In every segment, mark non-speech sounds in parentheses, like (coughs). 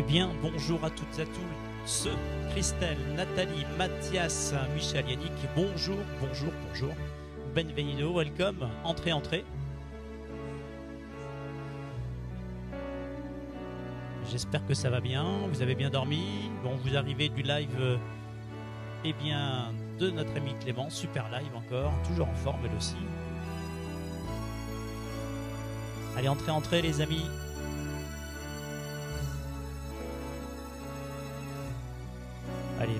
Eh bien, bonjour à toutes et à tous. Christelle, Nathalie, Mathias, Michel, Yannick, bonjour, bonjour, bonjour. Benvenido, welcome, entrez, entrez. J'espère que ça va bien, vous avez bien dormi? Bon, vous arrivez du live, euh, eh bien, de notre ami Clément, super live encore, toujours en forme elle aussi. Allez, entrez, entrez les amis.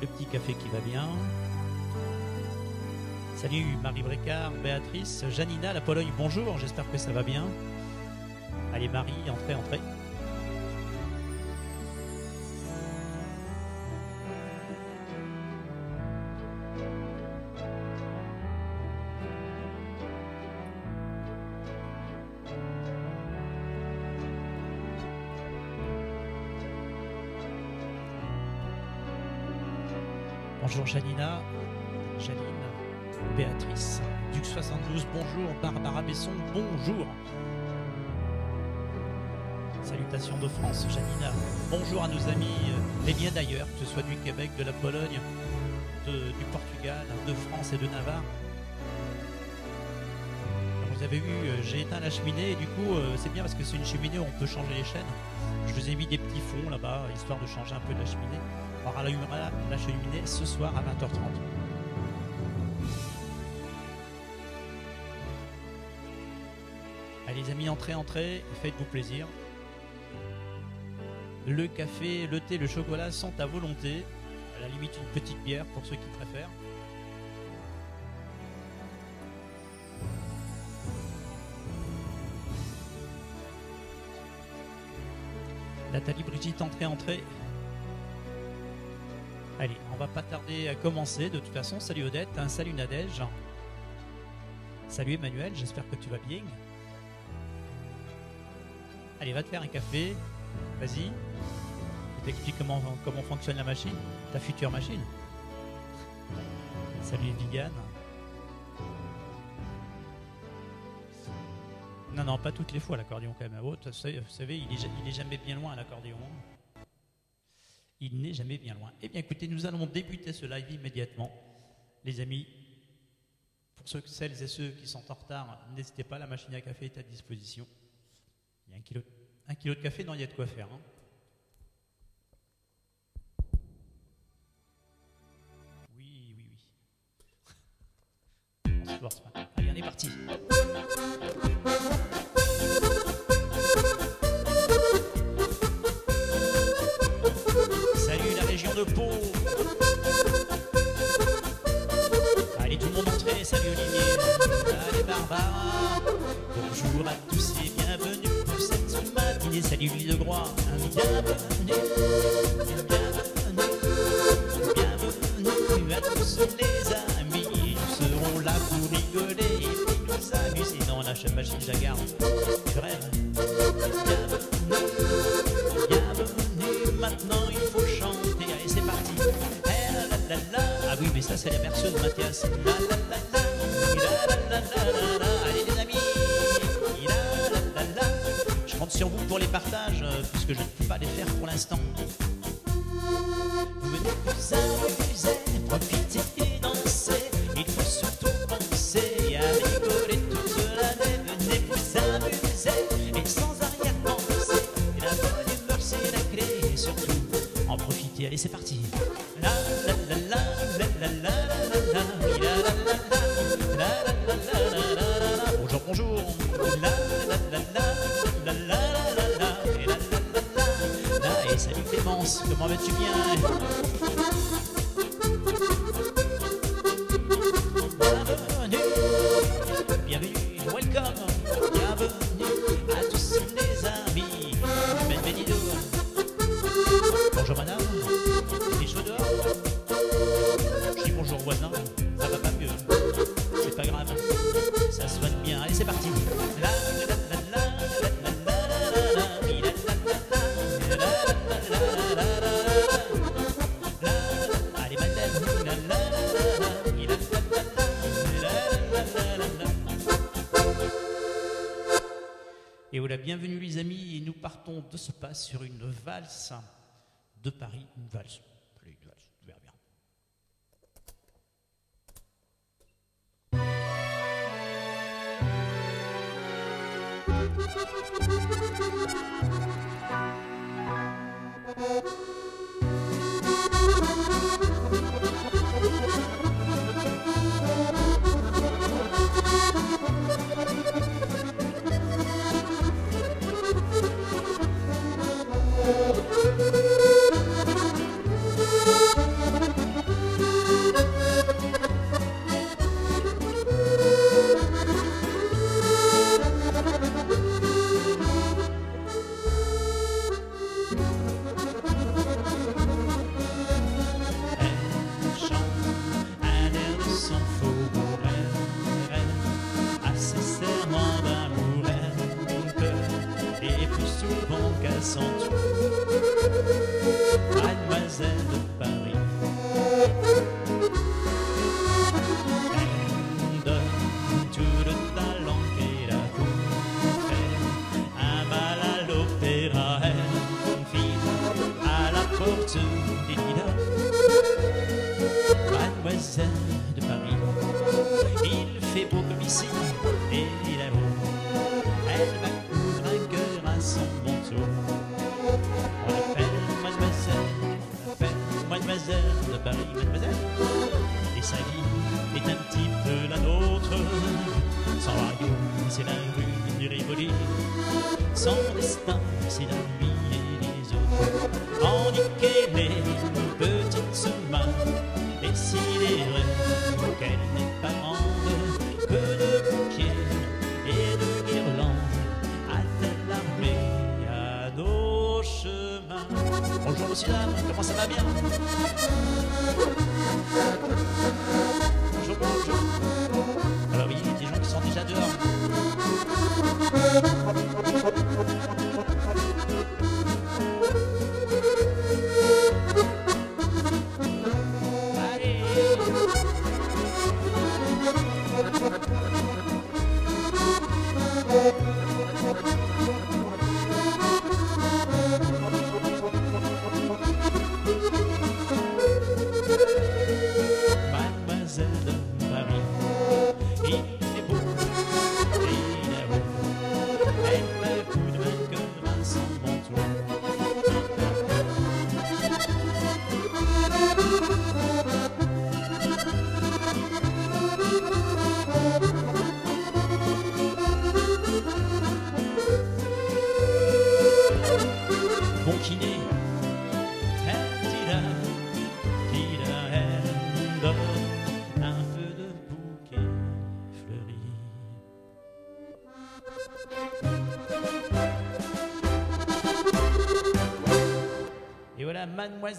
Le petit café qui va bien. Salut Marie Brécard, Béatrice, Janina, la Pologne, bonjour, j'espère que ça va bien. Allez Marie, entrez, entrez. Janina, Janine, Béatrice, Duc 72, bonjour, Barbara Besson, bonjour. Salutations de France, Janina. Bonjour à nos amis, les bien d'ailleurs, que ce soit du Québec, de la Pologne, du Portugal, de France et de Navarre. Vous avez vu, euh, j'ai éteint la cheminée et du coup, euh, c'est bien parce que c'est une cheminée où on peut changer les chaînes. Je vous ai mis des petits fonds là-bas, histoire de changer un peu la cheminée. On rallumera la cheminée ce soir à 20h30. Allez les amis, entrez, entrez, faites-vous plaisir. Le café, le thé, le chocolat sont à volonté. À la limite une petite bière pour ceux qui préfèrent. Nathalie Brigitte, entrez, entrez. Allez, on va pas tarder à commencer. De toute façon, salut Odette, hein, salut Nadège. Salut Emmanuel, j'espère que tu vas bien. Allez, va te faire un café. Vas-y. Je t'explique comment, fonctionne la machine, ta future machine. Salut Viviane. Non, non, pas toutes les fois l'accordéon quand même. Oh, vous savez, il est jamais bien loin l'accordéon. Il n'est jamais bien loin. Eh bien écoutez, nous allons débuter ce live immédiatement. Les amis, pour ceux, celles et ceux qui sont en retard, n'hésitez pas, la machine à café est à disposition. Il y a un kilo, un kilo de café, non, il y a de quoi faire. hein. Oui, oui, oui. On se voit ce matin. Allez, on est parti. Allez tout le monde entrer, salut Olivier. Allez Barbara. Bonjour à tous et bienvenue pour cette matinée. Salut l'île de Groix. Bienvenue. Bienvenue. Bienvenue à tous les amis. Nous serons là pour rigoler et puis nous amuser dans la machine Jaguar. Tu rêves ça, c'est la berceuse, Mathias. Allez, les amis. Je compte sur vous pour les partages, euh, puisque je ne peux pas les faire pour l'instant. Vous venez salut Clémence, comment vas-tu bien de ce pas sur une valse de Paris, une valse. (laughs)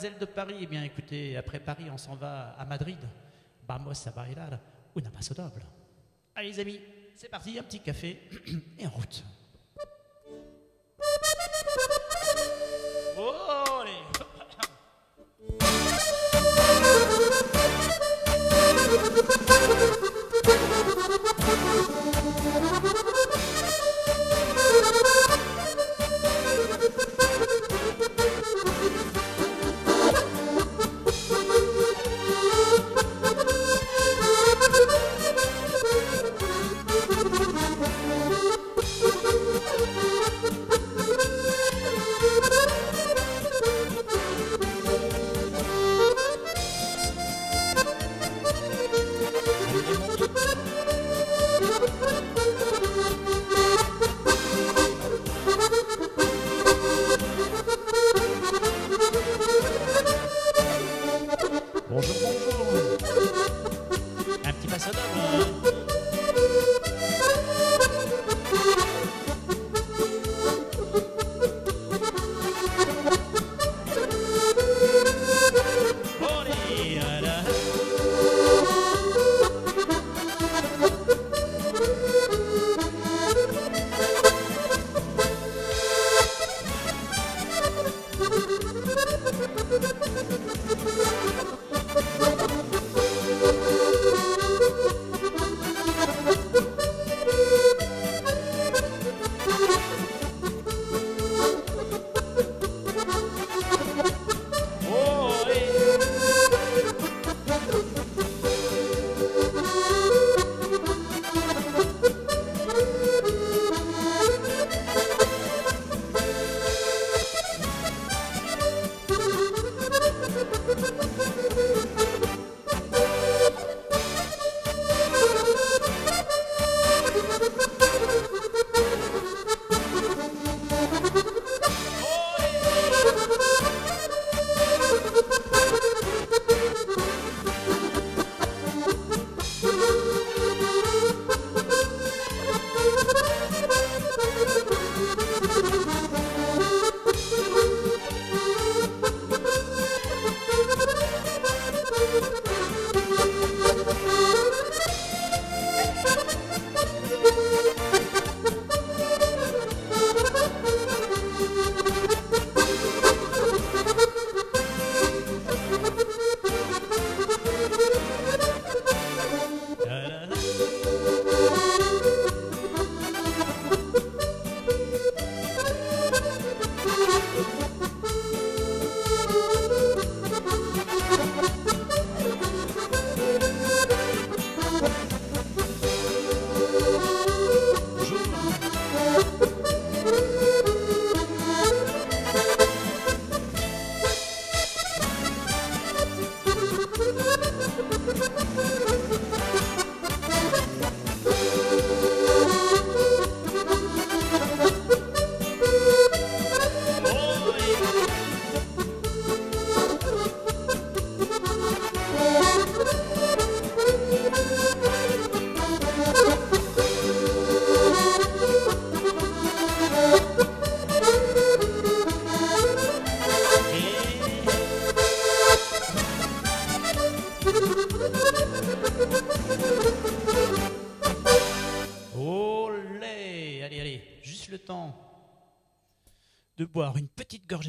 de Paris. Eh bien, écoutez, après Paris, on s'en va à Madrid. Vamos a bailar una paso doble. Allez, les amis, c'est parti, un petit café (clears throat) et en route. (clears throat)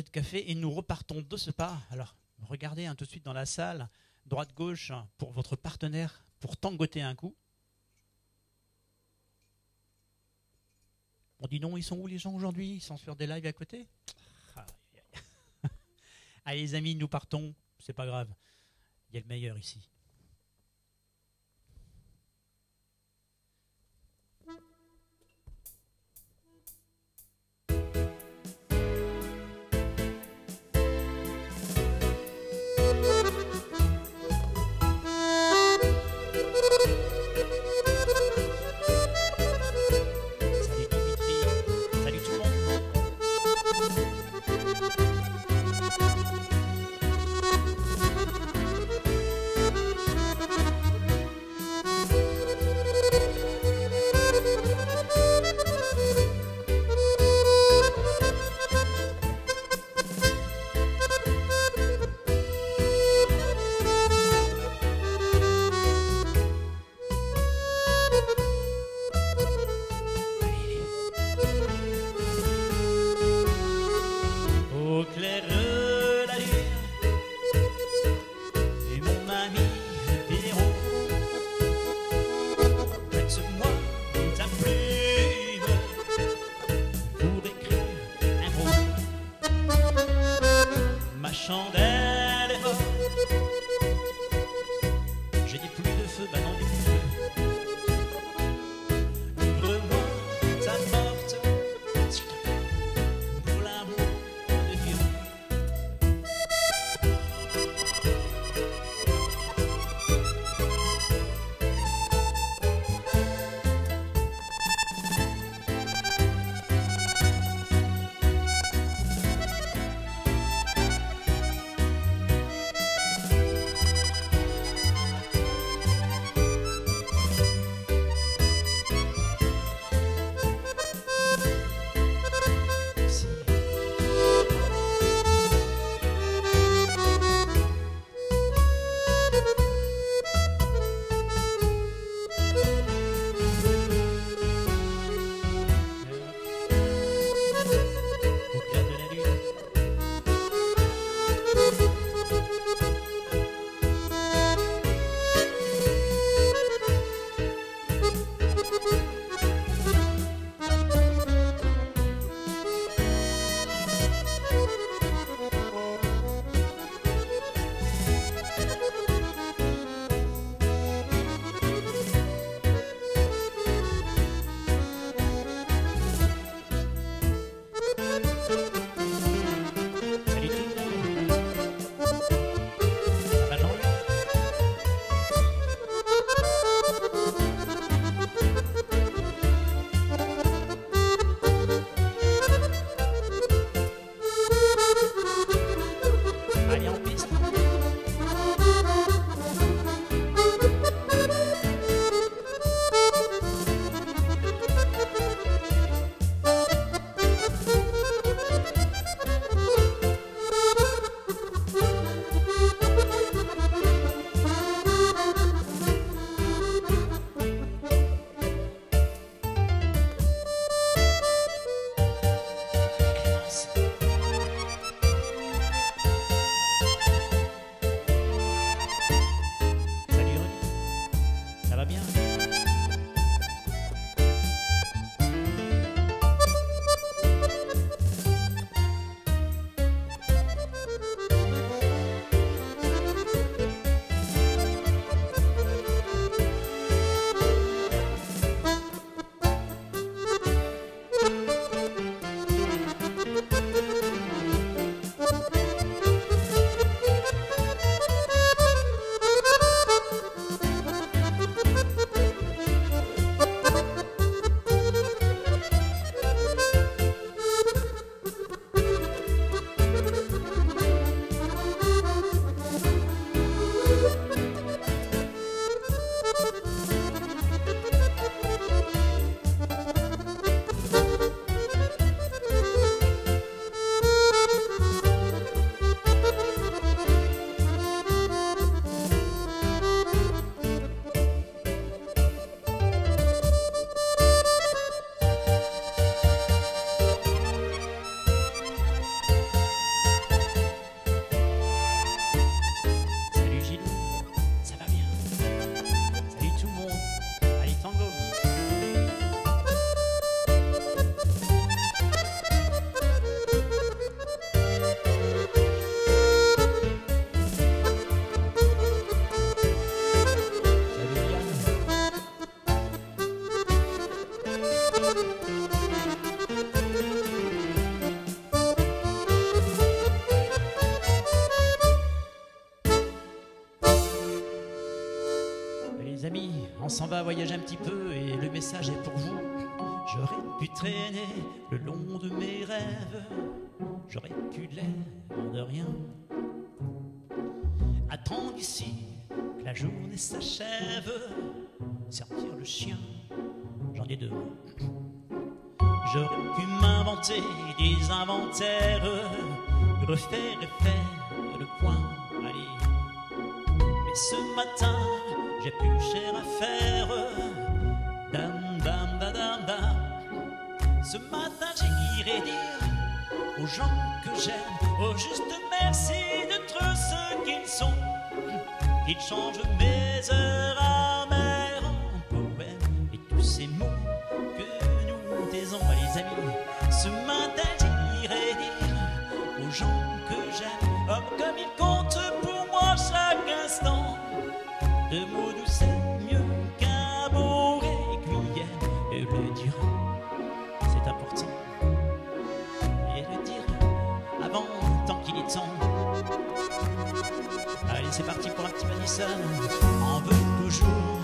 de café et nous repartons de ce pas. Alors, regardez hein, tout de suite dans la salle, droite-gauche, pour votre partenaire, pour tangoter un coup. On dit non, ils sont où les gens aujourd'hui? Ils sont sur des lives à côté? Ah. (laughs) Allez les amis, nous partons. C'est pas grave. Il y a le meilleur ici. voyager un petit peu et le message est pour vous. J'aurais pu traîner le long de mes rêves, j'aurais pu l'air de rien. Attendre ici que la journée s'achève, sortir le chien, j'en ai deux. J'aurais pu m'inventer des inventaires, refaire et faire le point. Mais ce matin, j'ai plus cher à faire. Dam, dam, da, dam, dam. Ce matin, j'irai dire aux gens que j'aime, oh juste merci d'être ce qu'ils sont. Ils changent mes heures à de mots doux, c'est mieux qu'un beau requiem. Et le dire, c'est important. Et le dire avant, tant qu'il est temps. Allez, c'est parti pour un petit Madison. On veut toujours.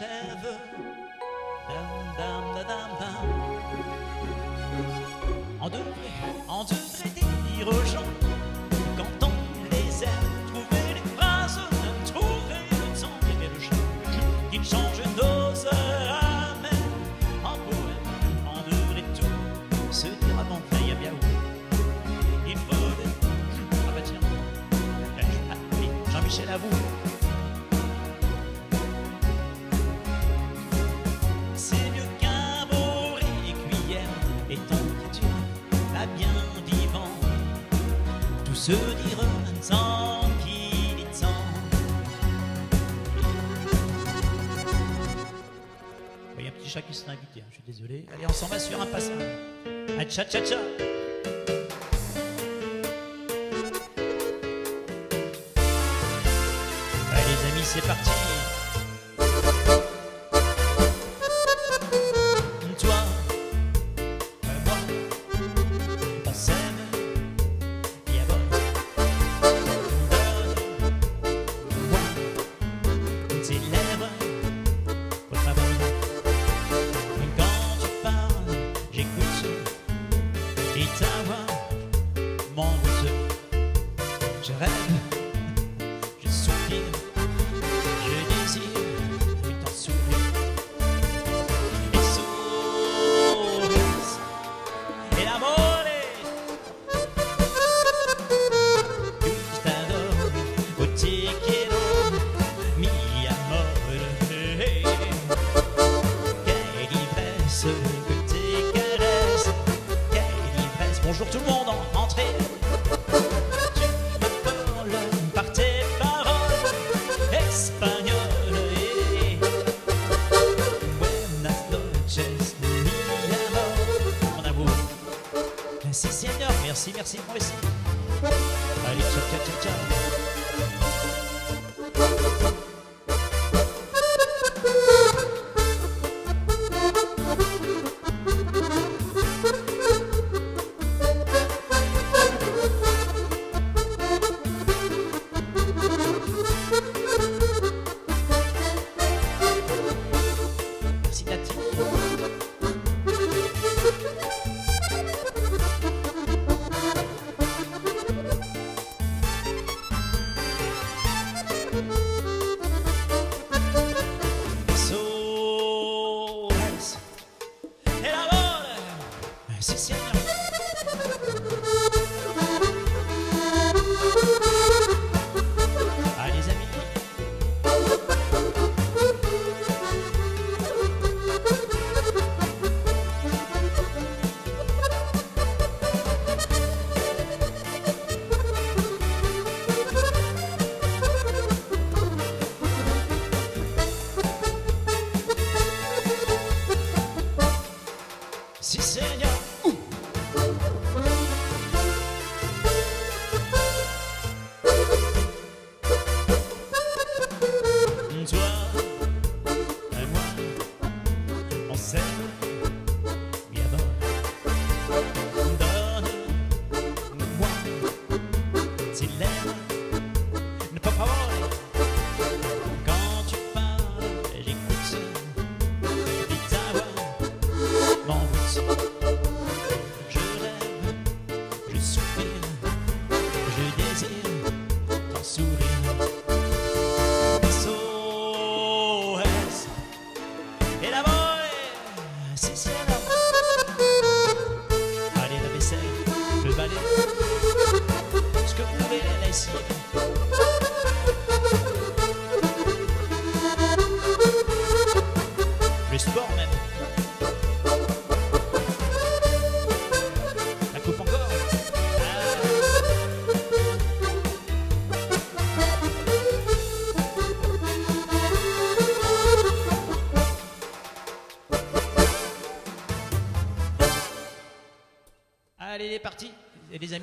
chèvre cha cha cha.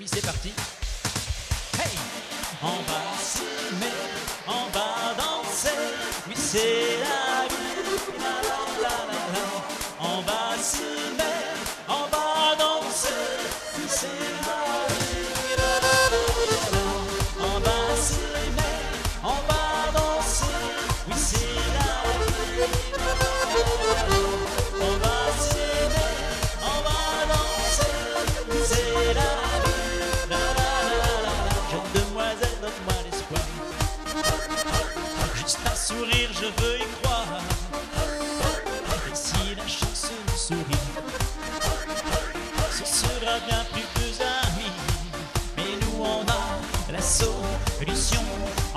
C'est parti.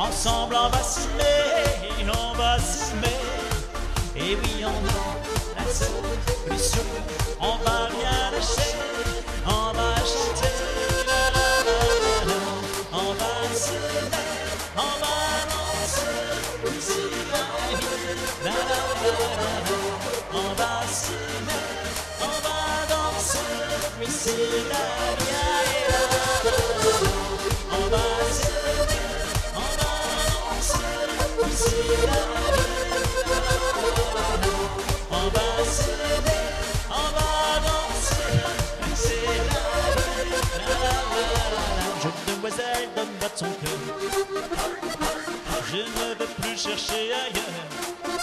Ensemble, on va s'aimer, on va s'aimer. Et oui, on a la. On va bien lâcher, on va chanter. On va s'aimer, on va danser. C'est la vie. On va s'aimer, on va danser. C'est la vie. On va chercher ailleurs.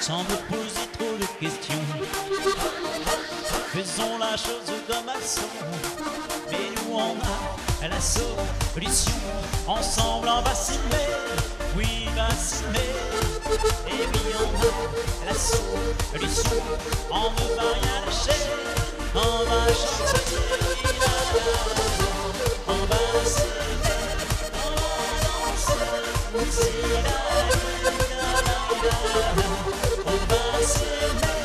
Sans me poser trop de questions. Faisons la chose comme elles sont. Mais nous on a la solution. Ensemble on va. Oui, va s'aimer. Et oui, on a la solution. On va rien lâcher. On va chanter. La, la, la, la. On va s'aimer. On va danser. La. La, la, la, la, la. On va.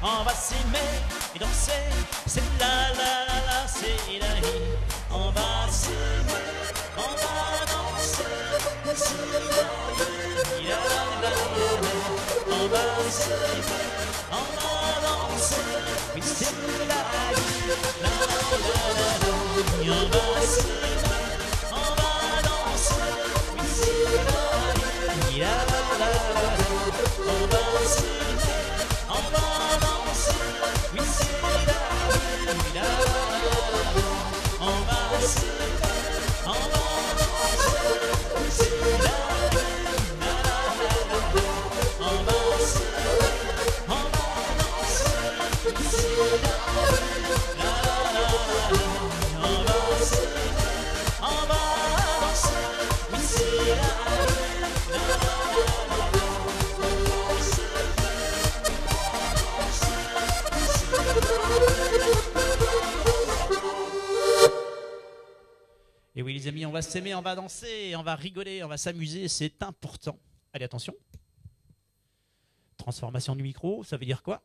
On va s'aimer et danser, c'est la la la la, c'est la vie. On va s'aimer, on va danser, c'est la vie. La, la, la. On va s'aimer, on va danser, oui c'est la vie. La, la, la, la. On va s'aimer, on va danser, oui c'est la vie. La, la, la, la, la. On va on va danser, on va rigoler, on va s'amuser, c'est important. Allez, attention. Transformation du micro, ça veut dire quoi?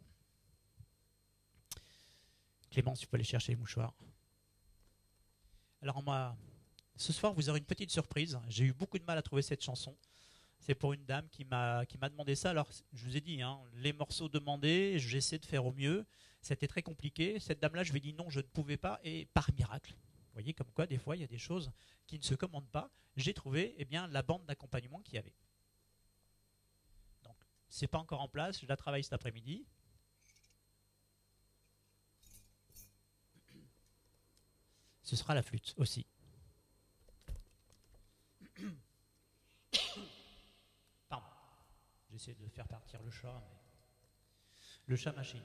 Clément, tu peux aller chercher les mouchoirs. Alors, moi, ce soir, vous aurez une petite surprise. J'ai eu beaucoup de mal à trouver cette chanson. C'est pour une dame qui m'a demandé ça. Alors, je vous ai dit, hein, les morceaux demandés, j'essaie de faire au mieux. C'était très compliqué. Cette dame-là, je lui ai dit non, je ne pouvais pas. Et par miracle, vous voyez comme quoi des fois il y a des choses qui ne se commandent pas. J'ai trouvé eh bien, la bande d'accompagnement qu'il y avait. Donc c'est pas encore en place, je la travaille cet après-midi. Ce sera la flûte aussi. (coughs) Pardon. J'essaie de faire partir le chat, mais le chat machine.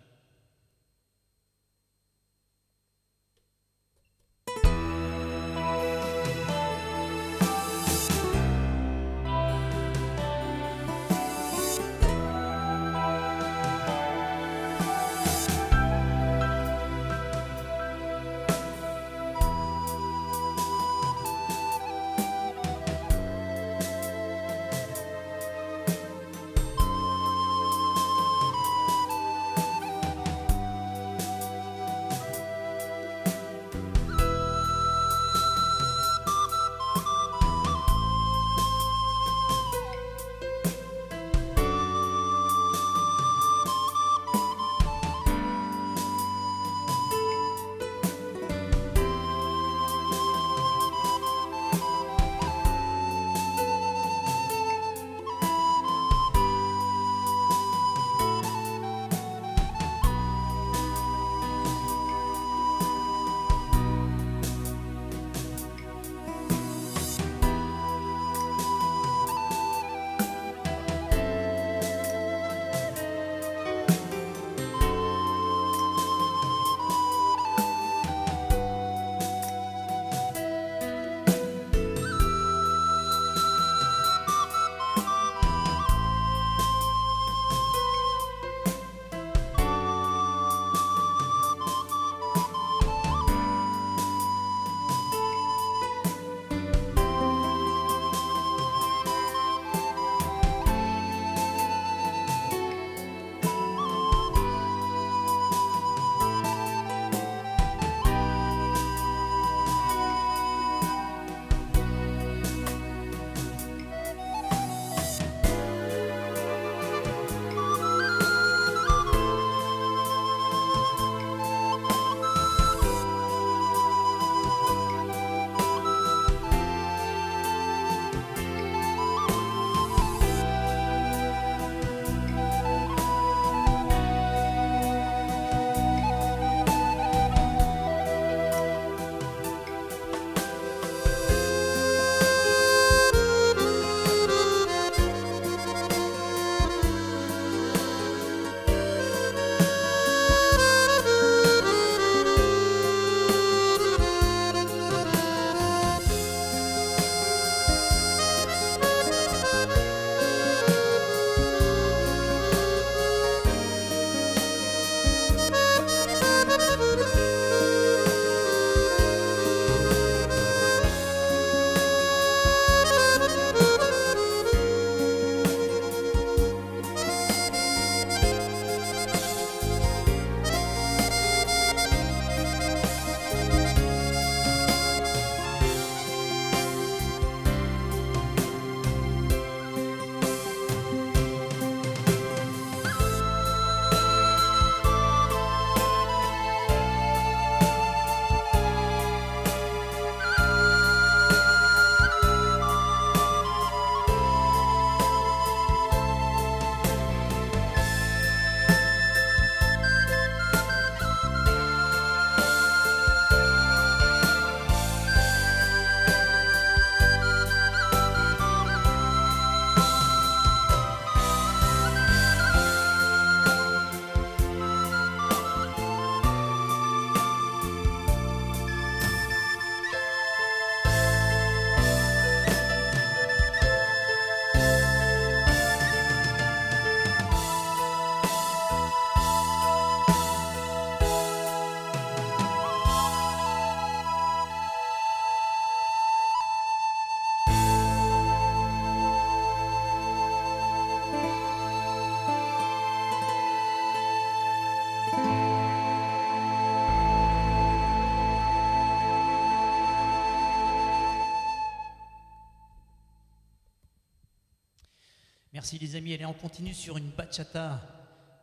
Merci les amis. Allez, on continue sur une bachata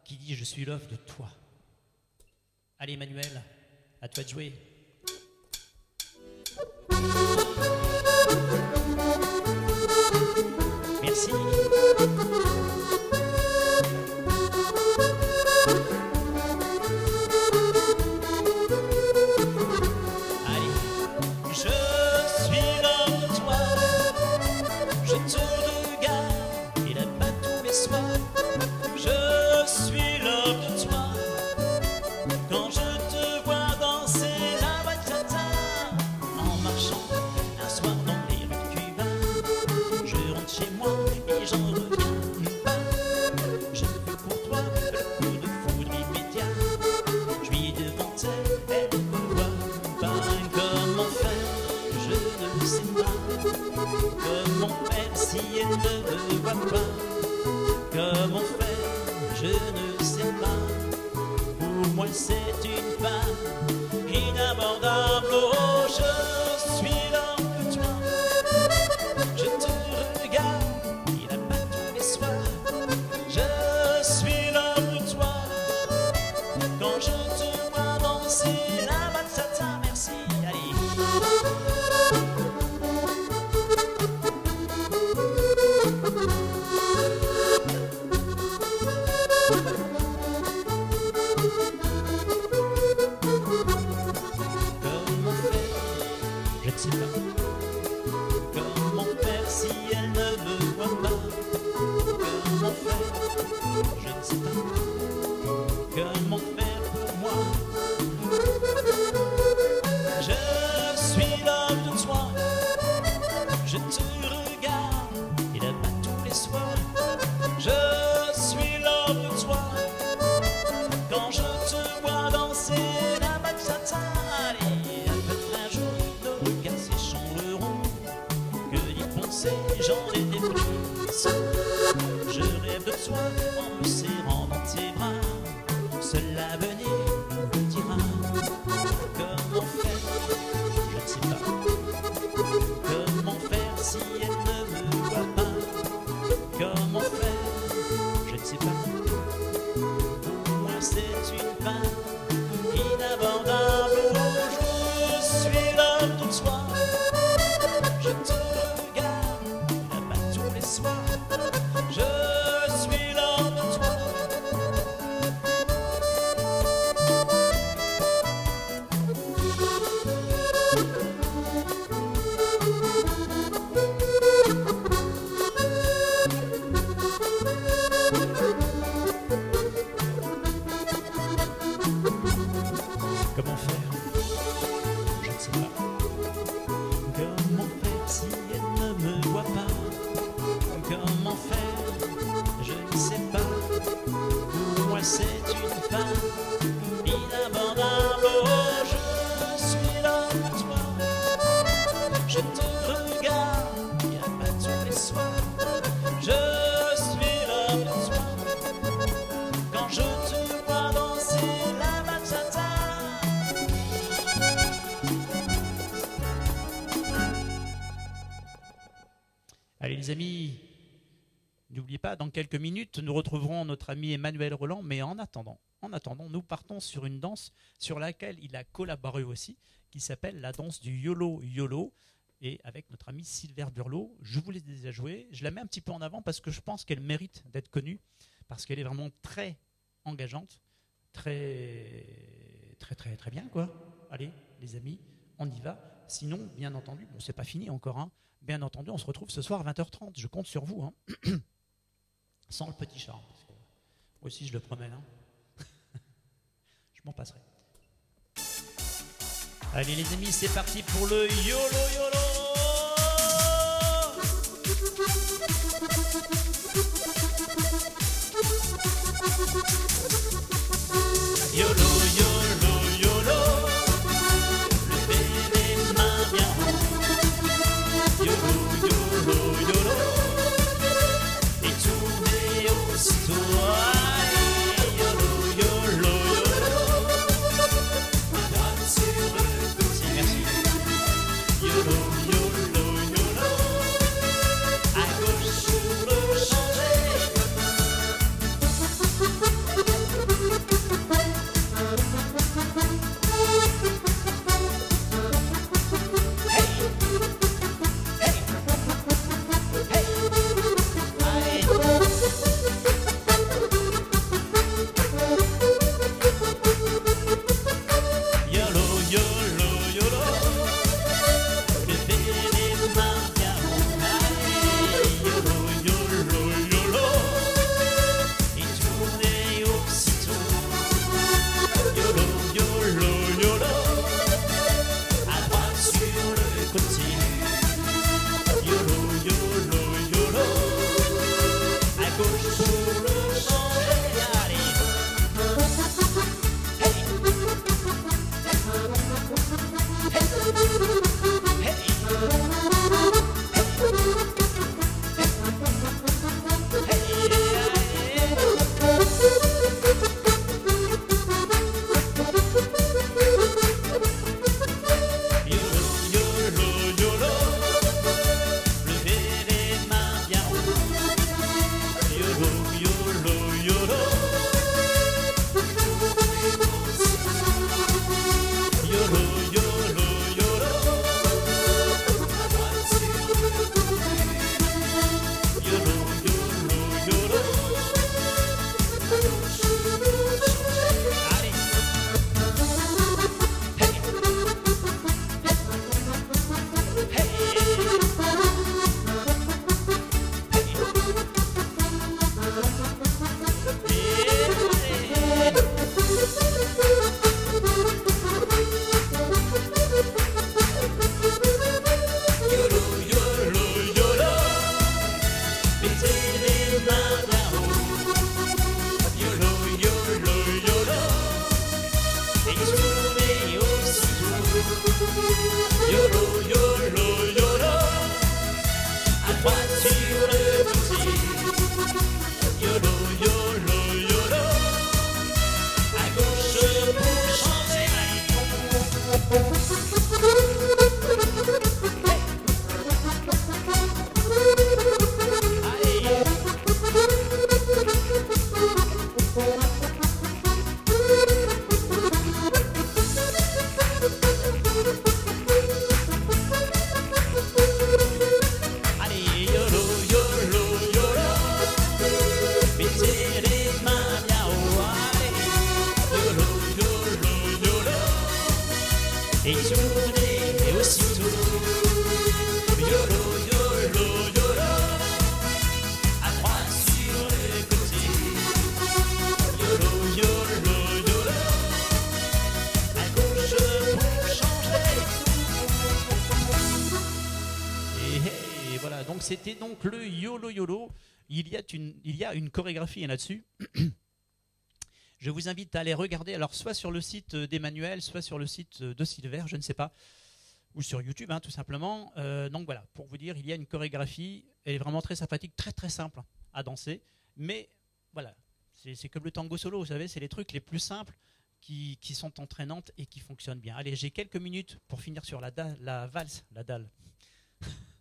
qui dit Je suis l'œuvre de toi. Allez, Emmanuel, à toi de jouer. Merci. dans quelques minutes. Nous retrouverons notre ami Emmanuel Roland, mais en attendant, en attendant, nous partons sur une danse sur laquelle il a collaboré aussi, qui s'appelle la danse du YOLO YOLO, et avec notre ami Silver Burlot. Je vous l'ai déjà jouée, je la mets un petit peu en avant parce que je pense qu'elle mérite d'être connue, parce qu'elle est vraiment très engageante, très, très, très, très bien, quoi. Allez, les amis, on y va. Sinon, bien entendu, bon, c'est pas fini encore, hein. Bien entendu, on se retrouve ce soir à 20h30. Je compte sur vous. Hein. (clears throat) Sans le petit charme. Parce que moi aussi, je le promets. Hein. (laughs) Je m'en passerai. Allez, les amis, c'est parti pour le YOLO YOLO. YOLO Il y a une, chorégraphie là-dessus. (clears throat) Je vous invite à aller regarder, alors soit sur le site d'Emmanuel, soit sur le site de Silver, je ne sais pas, ou sur YouTube, hein, tout simplement. Euh, donc voilà, pour vous dire, il y a une chorégraphie, elle est vraiment très sympathique, très très simple à danser, mais voilà, c'est comme le tango solo, vous savez, c'est les trucs les plus simples qui, sont entraînantes et qui fonctionnent bien. Allez, j'ai quelques minutes pour finir sur la valse, la dalle. (laughs)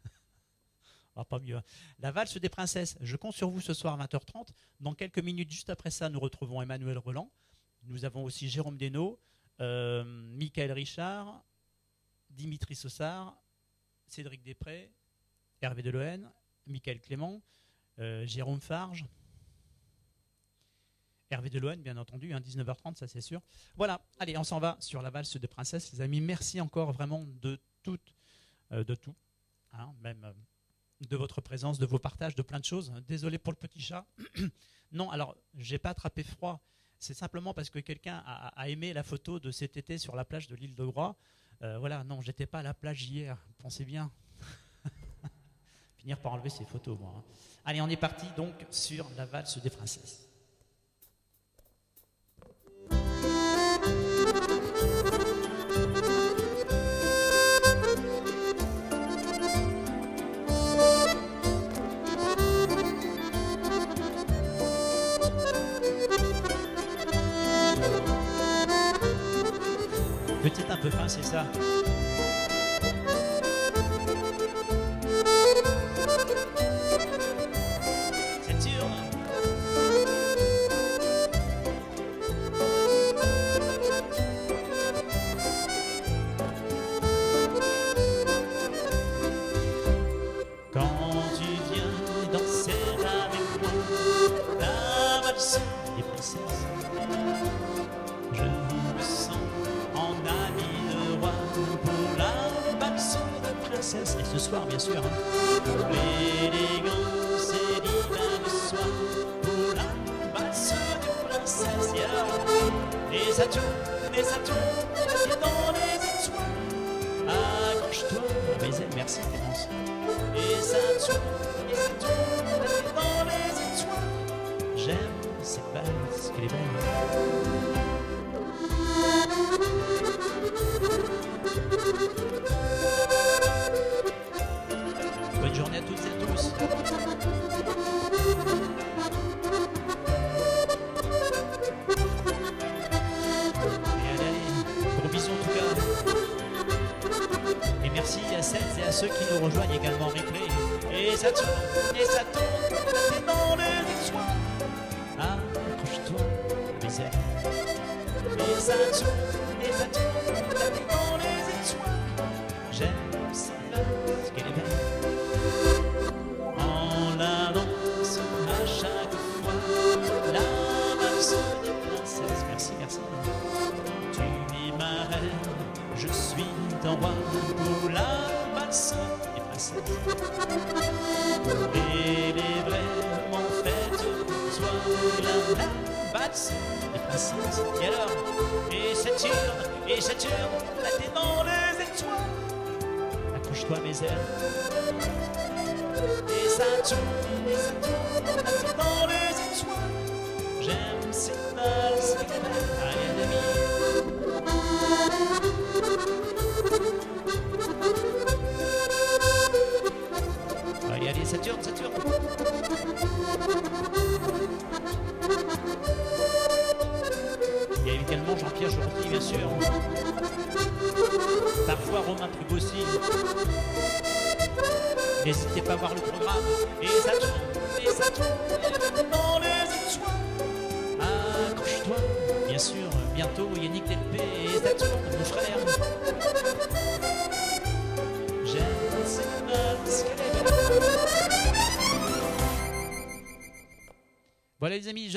Ah, pas mieux. hein. La valse des princesses. Je compte sur vous ce soir à 20h30. Dans quelques minutes, juste après ça, nous retrouvons Emmanuel Roland. Nous avons aussi Jérôme Desnaux, euh, Michael Richard, Dimitri Sossard, Cédric Després, Hervé Delohen, Michael Clément, euh, Jérôme Farge, Hervé Delohen, bien entendu, hein, 19h30, ça c'est sûr. Voilà, allez, on s'en va sur la valse des princesses, les amis. Merci encore vraiment de tout, euh, de tout, hein, même euh, de votre présence, de vos partages, de plein de choses. Désolé pour le petit chat. (clears throat) non, alors, j'ai pas attrapé froid. C'est simplement parce que quelqu'un a, aimé la photo de cet été sur la plage de l'île de Groix. Euh, voilà, non, j'étais pas à la plage hier. Pensez bien. (laughs) Finir par enlever ces photos, moi. hein. Allez, on est parti donc sur la valse des princesses. Peu fin, c'est ça. Et ce soir, bien sûr, hein, l'élégance de soir pour la valse de princesse. Et alors, les atouts, les atouts, dans les étoiles. Accroche-toi, mes ailes, merci Clémence. Les atouts, les atouts, c'est dans les étoiles. J'aime cette valse, qu'elle est belle.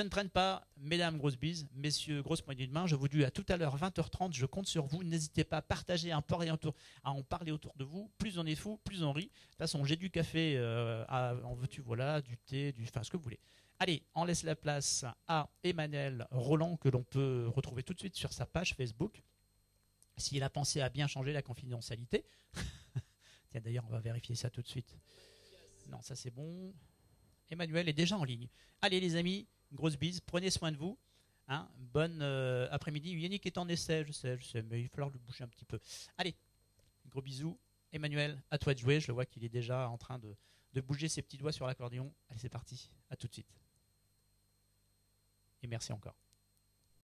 Ne traîne pas. Mesdames, grosse bise. Messieurs, grosse poignée de main. Je vous dis à tout à l'heure, 20h30. Je compte sur vous. N'hésitez pas à partager, à en parler autour, à en parler autour de vous. Plus on est fou, plus on rit. De toute façon, j'ai du café, euh, en veux-tu, voilà, du thé, du, enfin, ce que vous voulez. Allez, on laisse la place à Emmanuel Roland, que l'on peut retrouver tout de suite sur sa page Facebook. S'il a pensé à bien changer la confidentialité. (laughs) Tiens, d'ailleurs, on va vérifier ça tout de suite. Non, ça c'est bon. Emmanuel est déjà en ligne. Allez les amis, grosse bise, prenez soin de vous. Hein, bonne euh, après-midi. Yannick est en essai, je sais, je sais, mais il va falloir le bouger un petit peu. Allez, gros bisous. Emmanuel, à toi de jouer. Je vois qu'il est déjà en train de, de bouger ses petits doigts sur l'accordéon. Allez, c'est parti. À tout de suite. Et merci encore.